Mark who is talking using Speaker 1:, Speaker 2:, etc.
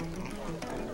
Speaker 1: 本当に。